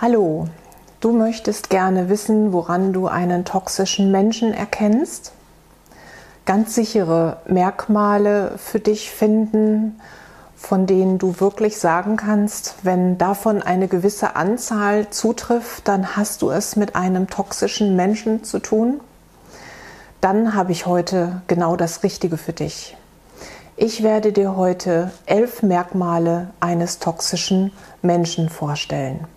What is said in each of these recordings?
Hallo, du möchtest gerne wissen, woran du einen toxischen Menschen erkennst? Ganz sichere Merkmale für dich finden, von denen du wirklich sagen kannst, wenn davon eine gewisse Anzahl zutrifft, dann hast du es mit einem toxischen Menschen zu tun? Dann habe ich heute genau das Richtige für dich. Ich werde dir heute elf Merkmale eines toxischen Menschen vorstellen.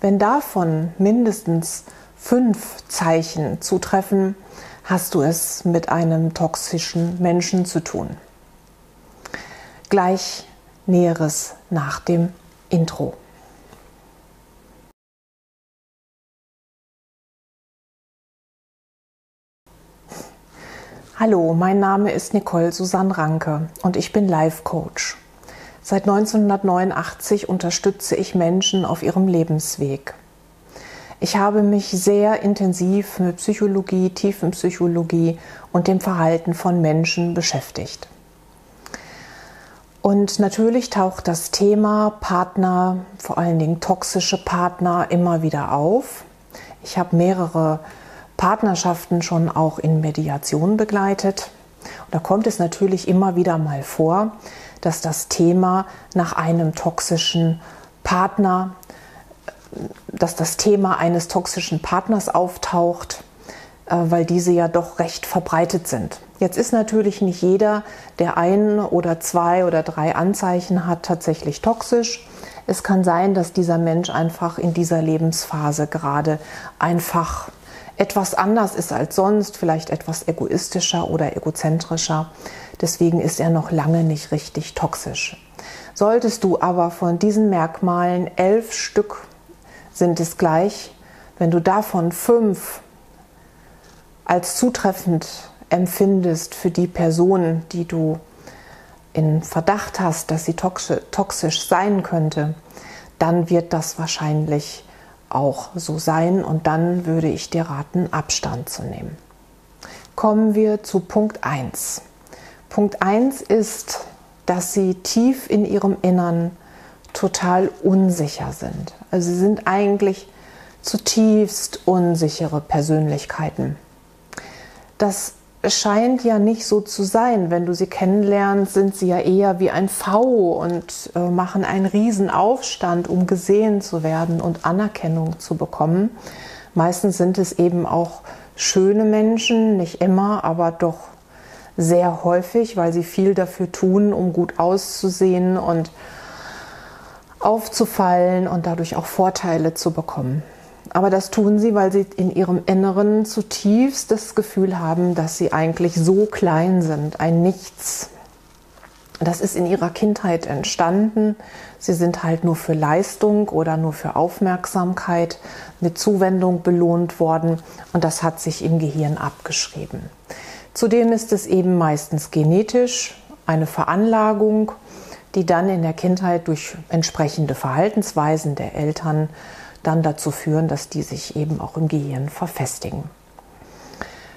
Wenn davon mindestens fünf Zeichen zutreffen, hast du es mit einem toxischen Menschen zu tun. Gleich Näheres nach dem Intro. Hallo, mein Name ist Nicole Susanne Ranke und ich bin Life Coach. Seit 1989 unterstütze ich Menschen auf ihrem Lebensweg. Ich habe mich sehr intensiv mit Psychologie, Tiefenpsychologie und dem Verhalten von Menschen beschäftigt. Und natürlich taucht das Thema Partner, vor allen Dingen toxische Partner, immer wieder auf. Ich habe mehrere Partnerschaften schon auch in Mediation begleitet. Und da kommt es natürlich immer wieder mal vor, dass das Thema nach einem toxischen Partner, dass das Thema eines toxischen Partners auftaucht, äh, weil diese ja doch recht verbreitet sind. Jetzt ist natürlich nicht jeder, der ein oder zwei oder drei Anzeichen hat, tatsächlich toxisch. Es kann sein, dass dieser Mensch einfach in dieser Lebensphase gerade einfach etwas anders ist als sonst, vielleicht etwas egoistischer oder egozentrischer. Deswegen ist er noch lange nicht richtig toxisch. Solltest du aber von diesen Merkmalen elf Stück sind es gleich, wenn du davon fünf als zutreffend empfindest für die Person, die du in Verdacht hast, dass sie toxisch sein könnte, dann wird das wahrscheinlich auch so sein und dann würde ich dir raten, Abstand zu nehmen. Kommen wir zu Punkt 1. Punkt 1 ist, dass sie tief in ihrem Innern total unsicher sind. Also sie sind eigentlich zutiefst unsichere Persönlichkeiten. Das scheint ja nicht so zu sein. Wenn du sie kennenlernst, sind sie ja eher wie ein V und äh, machen einen riesen Aufstand, um gesehen zu werden und Anerkennung zu bekommen. Meistens sind es eben auch schöne Menschen, nicht immer, aber doch sehr häufig, weil sie viel dafür tun, um gut auszusehen und aufzufallen und dadurch auch Vorteile zu bekommen. Aber das tun sie, weil sie in ihrem Inneren zutiefst das Gefühl haben, dass sie eigentlich so klein sind, ein Nichts. Das ist in ihrer Kindheit entstanden. Sie sind halt nur für Leistung oder nur für Aufmerksamkeit mit Zuwendung belohnt worden und das hat sich im Gehirn abgeschrieben. Zudem ist es eben meistens genetisch eine Veranlagung, die dann in der Kindheit durch entsprechende Verhaltensweisen der Eltern dann dazu führen, dass die sich eben auch im Gehirn verfestigen.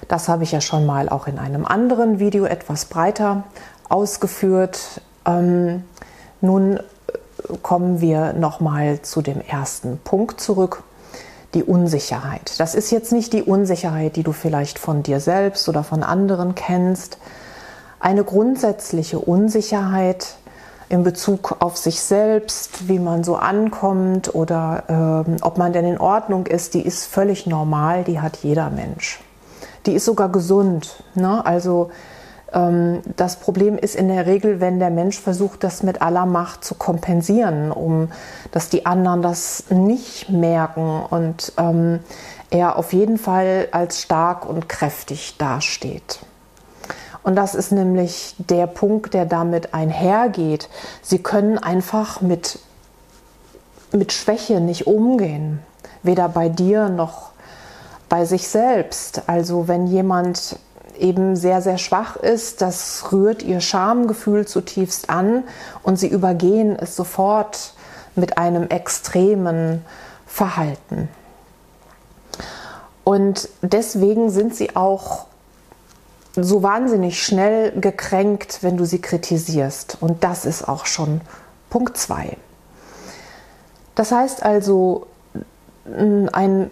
Das habe ich ja schon mal auch in einem anderen Video etwas breiter ausgeführt. Ähm, nun äh, kommen wir noch mal zu dem ersten Punkt zurück, die Unsicherheit. Das ist jetzt nicht die Unsicherheit, die du vielleicht von dir selbst oder von anderen kennst. Eine grundsätzliche Unsicherheit, in Bezug auf sich selbst, wie man so ankommt oder ähm, ob man denn in Ordnung ist, die ist völlig normal, die hat jeder Mensch. Die ist sogar gesund. Ne? Also ähm, das Problem ist in der Regel, wenn der Mensch versucht, das mit aller Macht zu kompensieren, um dass die anderen das nicht merken und ähm, er auf jeden Fall als stark und kräftig dasteht. Und das ist nämlich der Punkt, der damit einhergeht. Sie können einfach mit, mit Schwäche nicht umgehen, weder bei dir noch bei sich selbst. Also wenn jemand eben sehr, sehr schwach ist, das rührt ihr Schamgefühl zutiefst an und sie übergehen es sofort mit einem extremen Verhalten. Und deswegen sind sie auch so wahnsinnig schnell gekränkt, wenn du sie kritisierst. Und das ist auch schon Punkt 2. Das heißt also, ein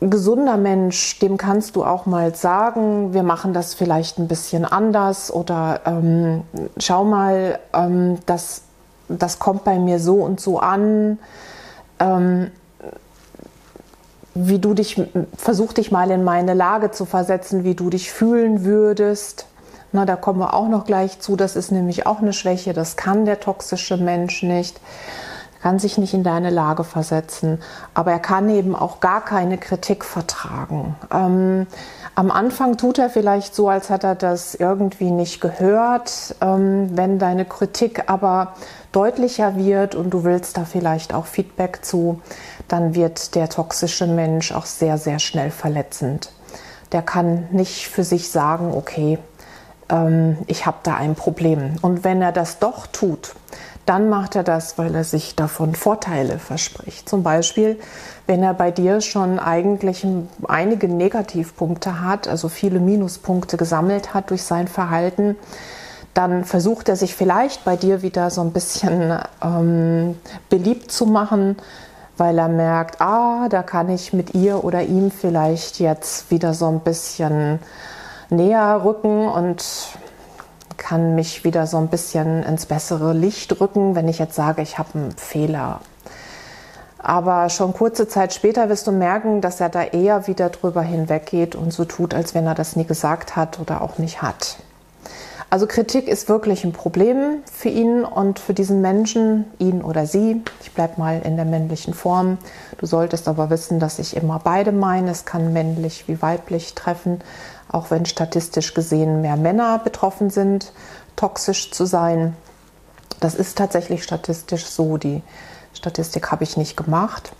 gesunder Mensch, dem kannst du auch mal sagen, wir machen das vielleicht ein bisschen anders oder ähm, schau mal, ähm, das, das kommt bei mir so und so an. Ähm, wie du dich, versuch dich mal in meine Lage zu versetzen, wie du dich fühlen würdest. Na, da kommen wir auch noch gleich zu. Das ist nämlich auch eine Schwäche. Das kann der toxische Mensch nicht kann sich nicht in deine Lage versetzen, aber er kann eben auch gar keine Kritik vertragen. Ähm, am Anfang tut er vielleicht so, als hat er das irgendwie nicht gehört. Ähm, wenn deine Kritik aber deutlicher wird und du willst da vielleicht auch Feedback zu, dann wird der toxische Mensch auch sehr, sehr schnell verletzend. Der kann nicht für sich sagen, okay, ähm, ich habe da ein Problem. Und wenn er das doch tut, dann macht er das, weil er sich davon Vorteile verspricht. Zum Beispiel, wenn er bei dir schon eigentlich einige Negativpunkte hat, also viele Minuspunkte gesammelt hat durch sein Verhalten, dann versucht er sich vielleicht bei dir wieder so ein bisschen ähm, beliebt zu machen, weil er merkt, ah, da kann ich mit ihr oder ihm vielleicht jetzt wieder so ein bisschen näher rücken und kann mich wieder so ein bisschen ins bessere Licht rücken, wenn ich jetzt sage, ich habe einen Fehler. Aber schon kurze Zeit später wirst du merken, dass er da eher wieder drüber hinweggeht und so tut, als wenn er das nie gesagt hat oder auch nicht hat. Also Kritik ist wirklich ein Problem für ihn und für diesen Menschen, ihn oder sie. Ich bleibe mal in der männlichen Form. Du solltest aber wissen, dass ich immer beide meine. Es kann männlich wie weiblich treffen auch wenn statistisch gesehen mehr Männer betroffen sind, toxisch zu sein. Das ist tatsächlich statistisch so. Die Statistik habe ich nicht gemacht.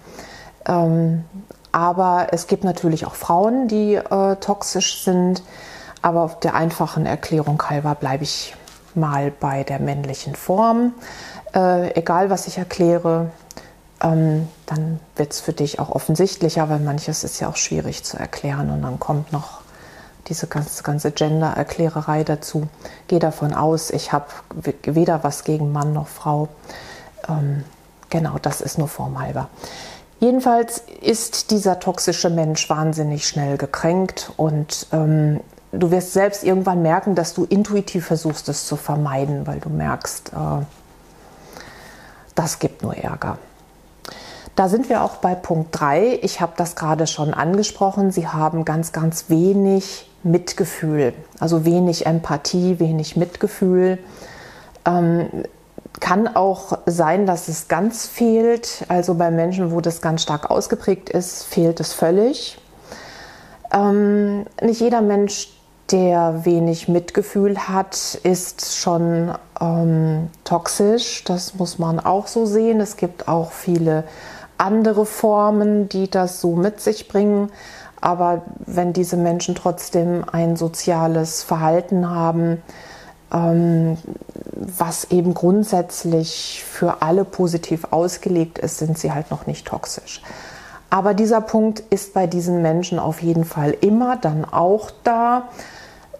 Ähm, aber es gibt natürlich auch Frauen, die äh, toxisch sind. Aber auf der einfachen Erklärung halber bleibe ich mal bei der männlichen Form. Äh, egal, was ich erkläre, ähm, dann wird es für dich auch offensichtlicher, weil manches ist ja auch schwierig zu erklären und dann kommt noch diese ganze, ganze Gender-Erklärerei dazu. Gehe davon aus, ich habe weder was gegen Mann noch Frau. Ähm, genau, das ist nur formhalber. Jedenfalls ist dieser toxische Mensch wahnsinnig schnell gekränkt und ähm, du wirst selbst irgendwann merken, dass du intuitiv versuchst, es zu vermeiden, weil du merkst, äh, das gibt nur Ärger. Da sind wir auch bei Punkt 3. Ich habe das gerade schon angesprochen. Sie haben ganz, ganz wenig Mitgefühl, also wenig Empathie, wenig Mitgefühl. Ähm, kann auch sein, dass es ganz fehlt. Also bei Menschen, wo das ganz stark ausgeprägt ist, fehlt es völlig. Ähm, nicht jeder Mensch, der wenig Mitgefühl hat, ist schon ähm, toxisch. Das muss man auch so sehen. Es gibt auch viele andere Formen, die das so mit sich bringen. Aber wenn diese Menschen trotzdem ein soziales Verhalten haben, ähm, was eben grundsätzlich für alle positiv ausgelegt ist, sind sie halt noch nicht toxisch. Aber dieser Punkt ist bei diesen Menschen auf jeden Fall immer dann auch da,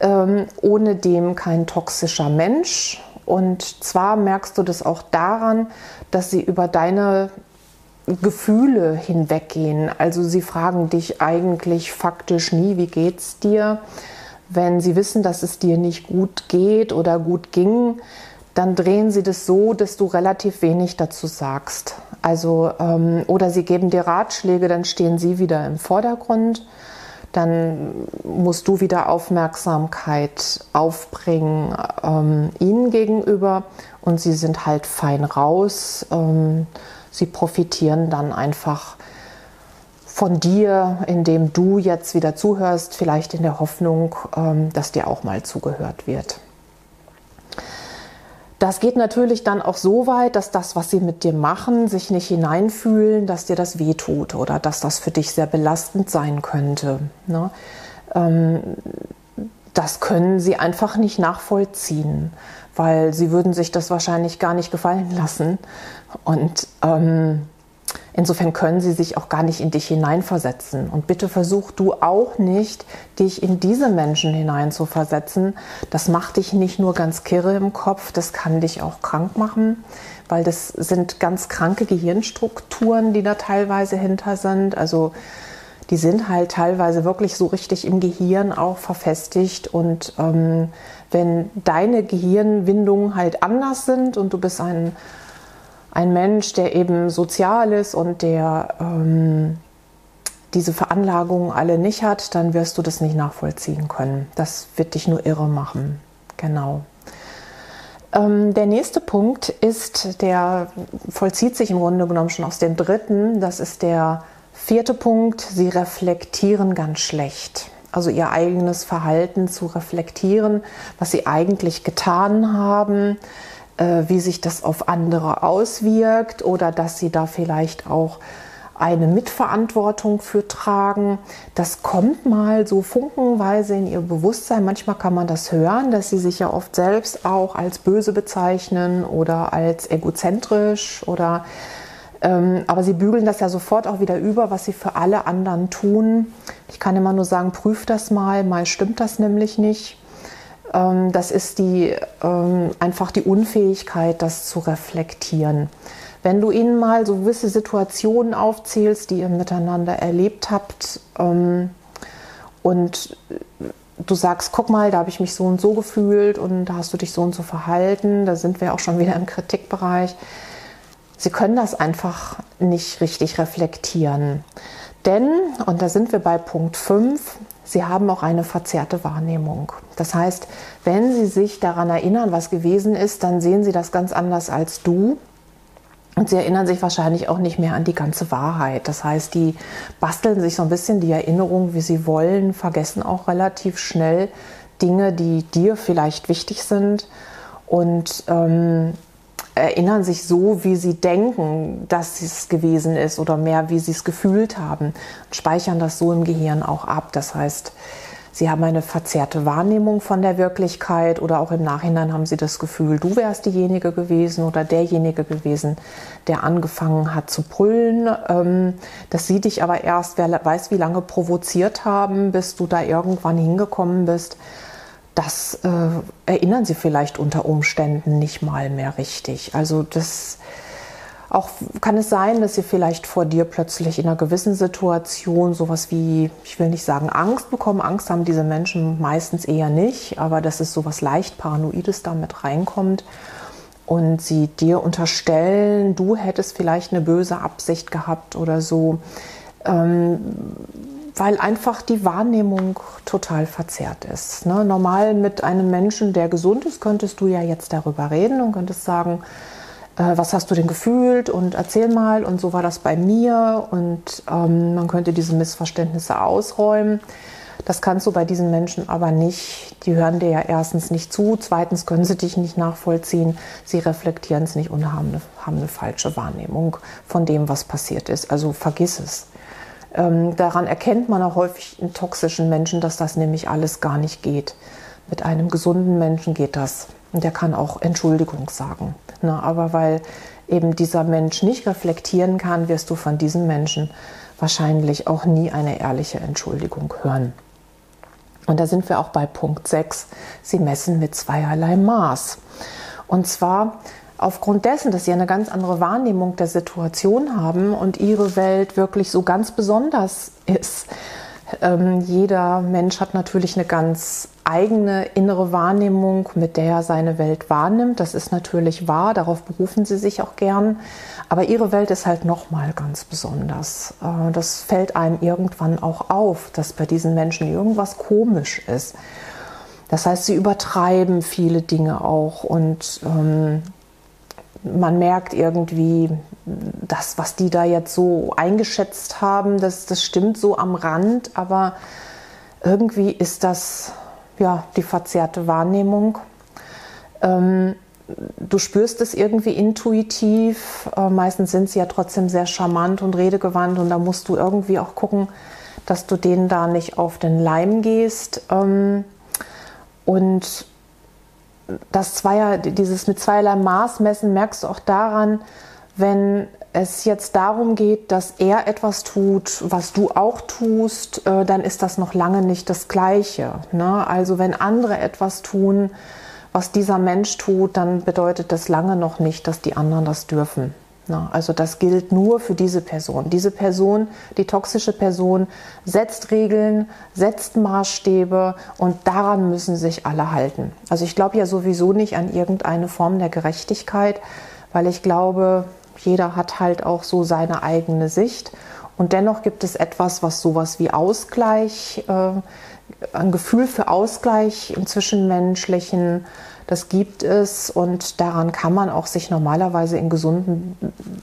ähm, ohne dem kein toxischer Mensch. Und zwar merkst du das auch daran, dass sie über deine Gefühle hinweggehen. Also sie fragen dich eigentlich faktisch nie, wie geht's dir? Wenn sie wissen, dass es dir nicht gut geht oder gut ging, dann drehen sie das so, dass du relativ wenig dazu sagst. Also ähm, oder sie geben dir Ratschläge, dann stehen sie wieder im Vordergrund. Dann musst du wieder Aufmerksamkeit aufbringen ähm, ihnen gegenüber und sie sind halt fein raus. Ähm, sie profitieren dann einfach von dir, indem du jetzt wieder zuhörst, vielleicht in der Hoffnung, ähm, dass dir auch mal zugehört wird. Das geht natürlich dann auch so weit, dass das, was sie mit dir machen, sich nicht hineinfühlen, dass dir das wehtut oder dass das für dich sehr belastend sein könnte. Ne? Ähm, das können sie einfach nicht nachvollziehen, weil sie würden sich das wahrscheinlich gar nicht gefallen lassen. Und ähm, insofern können sie sich auch gar nicht in dich hineinversetzen. Und bitte versuch du auch nicht, dich in diese Menschen hineinzuversetzen. Das macht dich nicht nur ganz kirre im Kopf, das kann dich auch krank machen, weil das sind ganz kranke Gehirnstrukturen, die da teilweise hinter sind. Also die sind halt teilweise wirklich so richtig im Gehirn auch verfestigt. Und ähm, wenn deine Gehirnwindungen halt anders sind und du bist ein, ein Mensch, der eben sozial ist und der ähm, diese Veranlagungen alle nicht hat, dann wirst du das nicht nachvollziehen können. Das wird dich nur irre machen. Genau. Ähm, der nächste Punkt ist, der vollzieht sich im Grunde genommen schon aus dem dritten. Das ist der vierte Punkt. Sie reflektieren ganz schlecht. Also ihr eigenes Verhalten zu reflektieren, was sie eigentlich getan haben, äh, wie sich das auf andere auswirkt oder dass sie da vielleicht auch eine Mitverantwortung für tragen. Das kommt mal so funkenweise in ihr Bewusstsein. Manchmal kann man das hören, dass sie sich ja oft selbst auch als böse bezeichnen oder als egozentrisch oder aber sie bügeln das ja sofort auch wieder über, was sie für alle anderen tun. Ich kann immer nur sagen, prüf das mal, mal stimmt das nämlich nicht. Ähm, das ist die, ähm, einfach die Unfähigkeit, das zu reflektieren. Wenn du ihnen mal so gewisse Situationen aufzählst, die ihr miteinander erlebt habt ähm, und du sagst, guck mal, da habe ich mich so und so gefühlt und da hast du dich so und so verhalten, da sind wir auch schon wieder im Kritikbereich. Sie können das einfach nicht richtig reflektieren. Denn, und da sind wir bei Punkt 5, Sie haben auch eine verzerrte Wahrnehmung. Das heißt, wenn Sie sich daran erinnern, was gewesen ist, dann sehen Sie das ganz anders als du. Und sie erinnern sich wahrscheinlich auch nicht mehr an die ganze Wahrheit. Das heißt, die basteln sich so ein bisschen die Erinnerung, wie sie wollen, vergessen auch relativ schnell Dinge, die dir vielleicht wichtig sind und ähm, erinnern sich so, wie sie denken, dass es gewesen ist oder mehr, wie sie es gefühlt haben und speichern das so im Gehirn auch ab. Das heißt, Sie haben eine verzerrte Wahrnehmung von der Wirklichkeit oder auch im Nachhinein haben Sie das Gefühl, du wärst diejenige gewesen oder derjenige gewesen, der angefangen hat zu brüllen. Ähm, dass Sie dich aber erst, wer weiß wie lange provoziert haben, bis du da irgendwann hingekommen bist. Das äh, erinnern Sie vielleicht unter Umständen nicht mal mehr richtig. Also das auch kann es sein, dass sie vielleicht vor dir plötzlich in einer gewissen Situation sowas wie, ich will nicht sagen Angst bekommen. Angst haben diese Menschen meistens eher nicht, aber dass es sowas leicht Paranoides damit reinkommt und sie dir unterstellen, du hättest vielleicht eine böse Absicht gehabt oder so, ähm, weil einfach die Wahrnehmung total verzerrt ist. Ne? Normal mit einem Menschen, der gesund ist, könntest du ja jetzt darüber reden und könntest sagen, äh, was hast du denn gefühlt und erzähl mal und so war das bei mir und ähm, man könnte diese Missverständnisse ausräumen. Das kannst du bei diesen Menschen aber nicht. Die hören dir ja erstens nicht zu, zweitens können sie dich nicht nachvollziehen, sie reflektieren es nicht und haben eine, haben eine falsche Wahrnehmung von dem, was passiert ist. Also vergiss es. Ähm, daran erkennt man auch häufig in toxischen Menschen, dass das nämlich alles gar nicht geht. Mit einem gesunden Menschen geht das. Und der kann auch Entschuldigung sagen. Na, aber weil eben dieser Mensch nicht reflektieren kann, wirst du von diesem Menschen wahrscheinlich auch nie eine ehrliche Entschuldigung hören. Und da sind wir auch bei Punkt 6. Sie messen mit zweierlei Maß. Und zwar aufgrund dessen, dass sie eine ganz andere Wahrnehmung der Situation haben und ihre Welt wirklich so ganz besonders ist. Ähm, jeder Mensch hat natürlich eine ganz eigene innere Wahrnehmung, mit der er seine Welt wahrnimmt. Das ist natürlich wahr, darauf berufen sie sich auch gern. Aber ihre Welt ist halt nochmal ganz besonders. Äh, das fällt einem irgendwann auch auf, dass bei diesen Menschen irgendwas komisch ist. Das heißt, sie übertreiben viele Dinge auch und ähm, man merkt irgendwie, das, was die da jetzt so eingeschätzt haben, das, das stimmt so am Rand, aber irgendwie ist das ja, die verzerrte Wahrnehmung. Ähm, du spürst es irgendwie intuitiv. Äh, meistens sind sie ja trotzdem sehr charmant und redegewandt und da musst du irgendwie auch gucken, dass du denen da nicht auf den Leim gehst. Ähm, und das Zweier, dieses mit zweierlei Maß messen merkst du auch daran, wenn es jetzt darum geht, dass er etwas tut, was du auch tust, äh, dann ist das noch lange nicht das Gleiche. Ne? Also wenn andere etwas tun, was dieser Mensch tut, dann bedeutet das lange noch nicht, dass die anderen das dürfen. Also das gilt nur für diese Person. Diese Person, die toxische Person, setzt Regeln, setzt Maßstäbe und daran müssen sich alle halten. Also ich glaube ja sowieso nicht an irgendeine Form der Gerechtigkeit, weil ich glaube, jeder hat halt auch so seine eigene Sicht. Und dennoch gibt es etwas, was sowas wie Ausgleich, äh, ein Gefühl für Ausgleich im Zwischenmenschlichen, das gibt es und daran kann man auch sich normalerweise in gesunden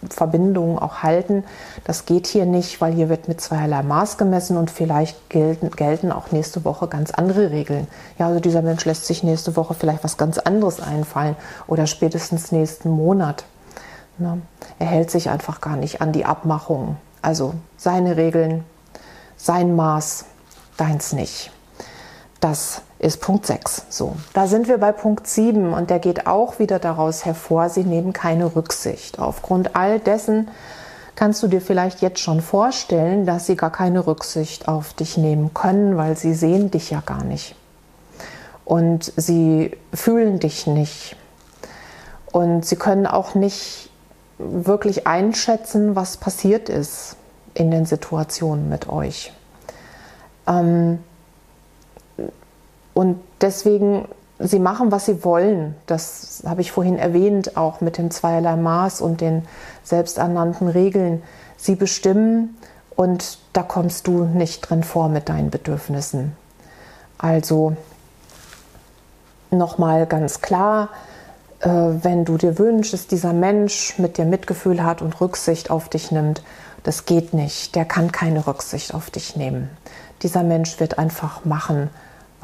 Verbindungen auch halten. Das geht hier nicht, weil hier wird mit zweierlei Maß gemessen und vielleicht gelten, gelten auch nächste Woche ganz andere Regeln. Ja, also dieser Mensch lässt sich nächste Woche vielleicht was ganz anderes einfallen oder spätestens nächsten Monat. Ne? Er hält sich einfach gar nicht an die Abmachungen. Also seine Regeln, sein Maß, deins nicht. Das ist Punkt 6. So, da sind wir bei Punkt 7 und der geht auch wieder daraus hervor, sie nehmen keine Rücksicht. Aufgrund all dessen kannst du dir vielleicht jetzt schon vorstellen, dass sie gar keine Rücksicht auf dich nehmen können, weil sie sehen dich ja gar nicht. Und sie fühlen dich nicht. Und sie können auch nicht wirklich einschätzen, was passiert ist in den Situationen mit euch. Ähm, und deswegen, sie machen, was sie wollen. Das habe ich vorhin erwähnt, auch mit dem zweierlei Maß und den selbsternannten Regeln. Sie bestimmen und da kommst du nicht drin vor mit deinen Bedürfnissen. Also nochmal ganz klar, äh, wenn du dir wünschst, dass dieser Mensch mit dir Mitgefühl hat und Rücksicht auf dich nimmt, das geht nicht. Der kann keine Rücksicht auf dich nehmen. Dieser Mensch wird einfach machen,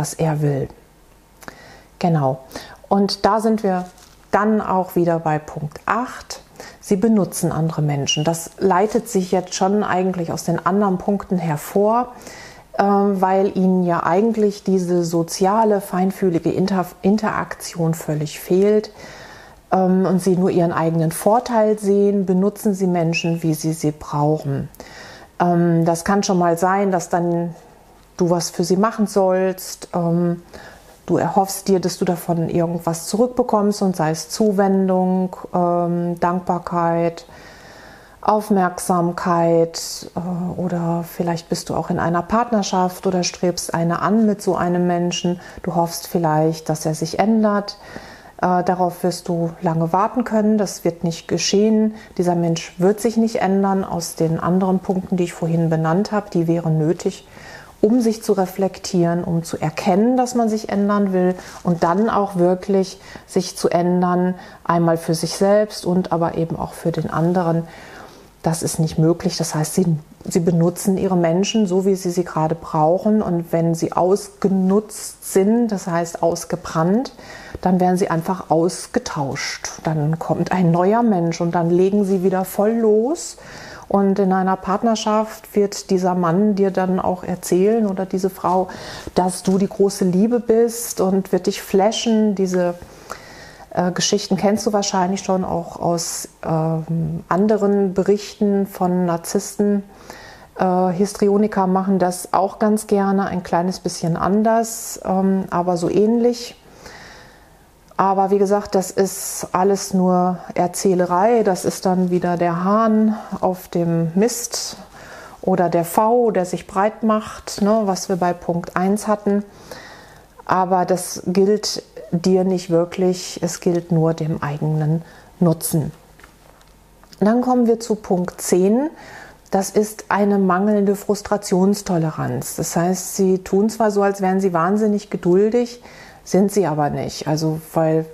was er will. Genau. Und da sind wir dann auch wieder bei Punkt 8. Sie benutzen andere Menschen. Das leitet sich jetzt schon eigentlich aus den anderen Punkten hervor, äh, weil ihnen ja eigentlich diese soziale, feinfühlige Inter Interaktion völlig fehlt ähm, und sie nur ihren eigenen Vorteil sehen, benutzen sie Menschen, wie sie sie brauchen. Ähm, das kann schon mal sein, dass dann du was für sie machen sollst. Ähm, du erhoffst dir, dass du davon irgendwas zurückbekommst und sei es Zuwendung, ähm, Dankbarkeit, Aufmerksamkeit äh, oder vielleicht bist du auch in einer Partnerschaft oder strebst eine an mit so einem Menschen. Du hoffst vielleicht, dass er sich ändert. Äh, darauf wirst du lange warten können. Das wird nicht geschehen. Dieser Mensch wird sich nicht ändern aus den anderen Punkten, die ich vorhin benannt habe. Die wären nötig um sich zu reflektieren, um zu erkennen, dass man sich ändern will und dann auch wirklich sich zu ändern, einmal für sich selbst und aber eben auch für den anderen. Das ist nicht möglich. Das heißt, sie, sie benutzen ihre Menschen so, wie sie sie gerade brauchen. Und wenn sie ausgenutzt sind, das heißt ausgebrannt, dann werden sie einfach ausgetauscht. Dann kommt ein neuer Mensch und dann legen sie wieder voll los und in einer Partnerschaft wird dieser Mann dir dann auch erzählen oder diese Frau, dass du die große Liebe bist und wird dich flashen. Diese äh, Geschichten kennst du wahrscheinlich schon auch aus ähm, anderen Berichten von Narzissten. Äh, Histrioniker machen das auch ganz gerne, ein kleines bisschen anders, ähm, aber so ähnlich. Aber wie gesagt, das ist alles nur Erzählerei. Das ist dann wieder der Hahn auf dem Mist oder der V, der sich breit macht, ne, was wir bei Punkt 1 hatten. Aber das gilt dir nicht wirklich, es gilt nur dem eigenen Nutzen. Dann kommen wir zu Punkt 10. Das ist eine mangelnde Frustrationstoleranz. Das heißt, sie tun zwar so, als wären sie wahnsinnig geduldig, sind sie aber nicht. Also, weil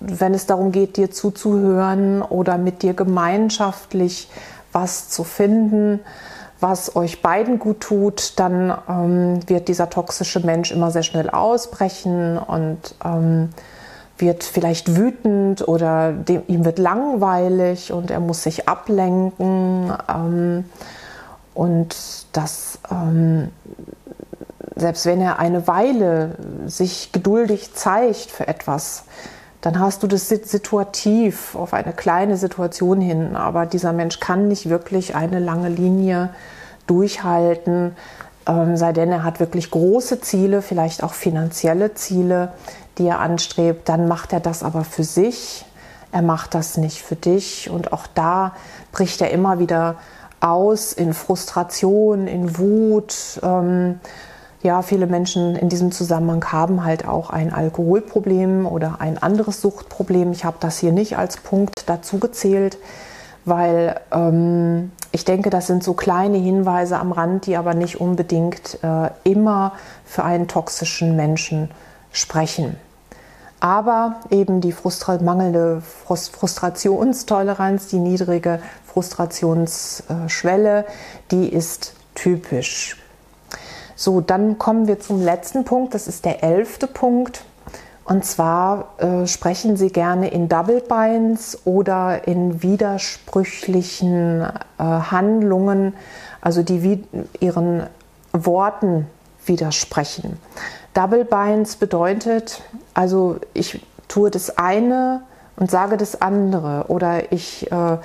wenn es darum geht, dir zuzuhören oder mit dir gemeinschaftlich was zu finden, was euch beiden gut tut, dann ähm, wird dieser toxische Mensch immer sehr schnell ausbrechen und ähm, wird vielleicht wütend oder dem, ihm wird langweilig und er muss sich ablenken. Ähm, und das ähm, selbst wenn er eine Weile sich geduldig zeigt für etwas, dann hast du das situativ auf eine kleine Situation hin. Aber dieser Mensch kann nicht wirklich eine lange Linie durchhalten. ähm, sei denn, er hat wirklich große Ziele, vielleicht auch finanzielle Ziele, die er anstrebt, dann macht er das aber für sich. Er macht das nicht für dich. Und auch da bricht er immer wieder aus in Frustration, in Wut. Ähm, ja, viele Menschen in diesem Zusammenhang haben halt auch ein Alkoholproblem oder ein anderes Suchtproblem. Ich habe das hier nicht als Punkt dazu gezählt, weil ähm, ich denke, das sind so kleine Hinweise am Rand, die aber nicht unbedingt äh, immer für einen toxischen Menschen sprechen. Aber eben die Frustra mangelnde Frust Frustrationstoleranz, die niedrige Frustrationsschwelle, die ist typisch. So, dann kommen wir zum letzten Punkt, das ist der elfte Punkt. Und zwar äh, sprechen Sie gerne in Double Binds oder in widersprüchlichen äh, Handlungen, also die wie, ihren Worten widersprechen. Double Binds bedeutet, also ich tue das eine und sage das andere oder ich äh,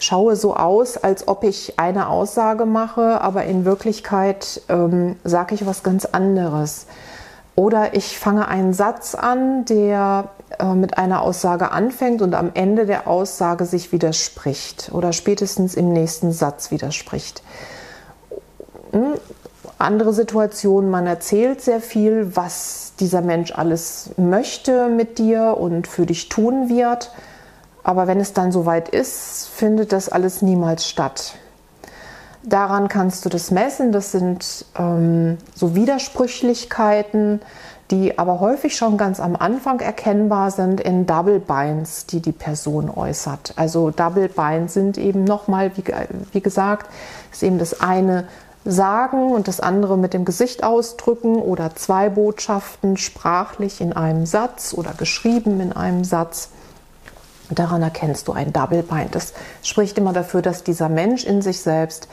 schaue so aus, als ob ich eine Aussage mache, aber in Wirklichkeit ähm, sage ich was ganz anderes. Oder ich fange einen Satz an, der äh, mit einer Aussage anfängt und am Ende der Aussage sich widerspricht oder spätestens im nächsten Satz widerspricht. Hm? Andere Situationen, man erzählt sehr viel, was dieser Mensch alles möchte mit dir und für dich tun wird. Aber wenn es dann soweit ist, findet das alles niemals statt. Daran kannst du das messen. Das sind ähm, so Widersprüchlichkeiten, die aber häufig schon ganz am Anfang erkennbar sind in Double Binds, die die Person äußert. Also Double Binds sind eben nochmal, wie, wie gesagt, ist eben das eine sagen und das andere mit dem Gesicht ausdrücken oder zwei Botschaften sprachlich in einem Satz oder geschrieben in einem Satz. Daran erkennst du ein Double Bind. Das spricht immer dafür, dass dieser Mensch in sich selbst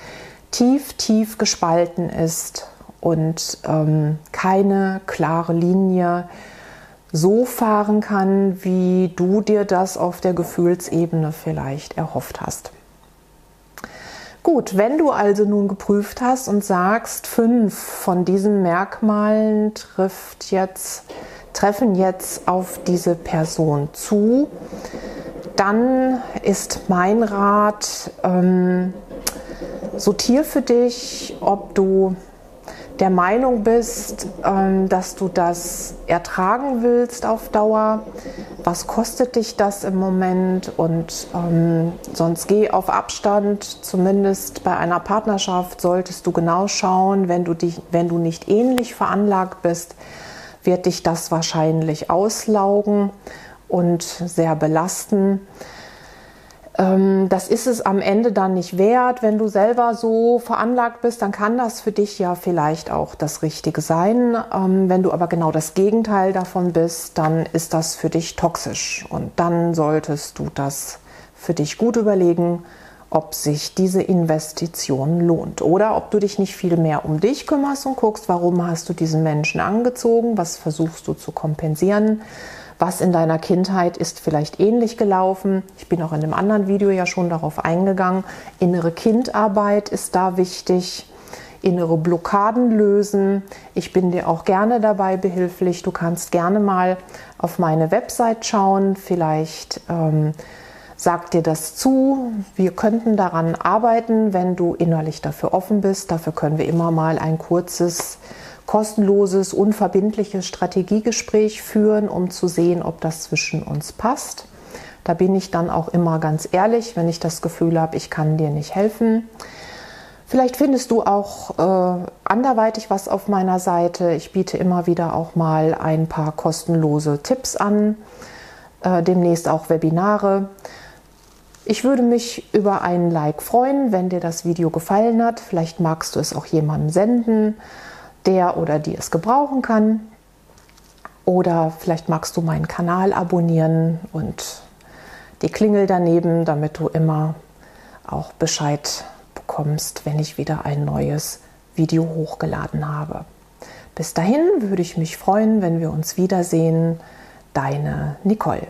tief, tief gespalten ist und ähm, keine klare Linie so fahren kann, wie du dir das auf der Gefühlsebene vielleicht erhofft hast. Gut, wenn du also nun geprüft hast und sagst, fünf von diesen Merkmalen trifft jetzt, treffen jetzt auf diese Person zu, dann ist mein Rat, ähm, sortier für dich, ob du der Meinung bist, ähm, dass du das ertragen willst auf Dauer. Was kostet dich das im Moment? Und ähm, sonst geh auf Abstand. Zumindest bei einer Partnerschaft solltest du genau schauen, wenn du, dich, wenn du nicht ähnlich veranlagt bist, wird dich das wahrscheinlich auslaugen und sehr belasten. Ähm, das ist es am Ende dann nicht wert. Wenn du selber so veranlagt bist, dann kann das für dich ja vielleicht auch das Richtige sein. Ähm, wenn du aber genau das Gegenteil davon bist, dann ist das für dich toxisch. Und dann solltest du das für dich gut überlegen, ob sich diese Investition lohnt oder ob du dich nicht viel mehr um dich kümmerst und guckst, warum hast du diesen Menschen angezogen, was versuchst du zu kompensieren was in deiner Kindheit ist vielleicht ähnlich gelaufen. Ich bin auch in einem anderen Video ja schon darauf eingegangen. Innere Kindarbeit ist da wichtig. Innere Blockaden lösen. Ich bin dir auch gerne dabei behilflich. Du kannst gerne mal auf meine Website schauen. Vielleicht ähm, sagt dir das zu. Wir könnten daran arbeiten, wenn du innerlich dafür offen bist. Dafür können wir immer mal ein kurzes kostenloses, unverbindliches Strategiegespräch führen, um zu sehen, ob das zwischen uns passt. Da bin ich dann auch immer ganz ehrlich, wenn ich das Gefühl habe, ich kann dir nicht helfen. Vielleicht findest du auch äh, anderweitig was auf meiner Seite. Ich biete immer wieder auch mal ein paar kostenlose Tipps an, äh, demnächst auch Webinare. Ich würde mich über einen Like freuen, wenn dir das Video gefallen hat. Vielleicht magst du es auch jemandem senden der oder die es gebrauchen kann. Oder vielleicht magst du meinen Kanal abonnieren und die Klingel daneben, damit du immer auch Bescheid bekommst, wenn ich wieder ein neues Video hochgeladen habe. Bis dahin würde ich mich freuen, wenn wir uns wiedersehen. Deine Nicole.